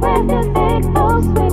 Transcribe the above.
perfect, those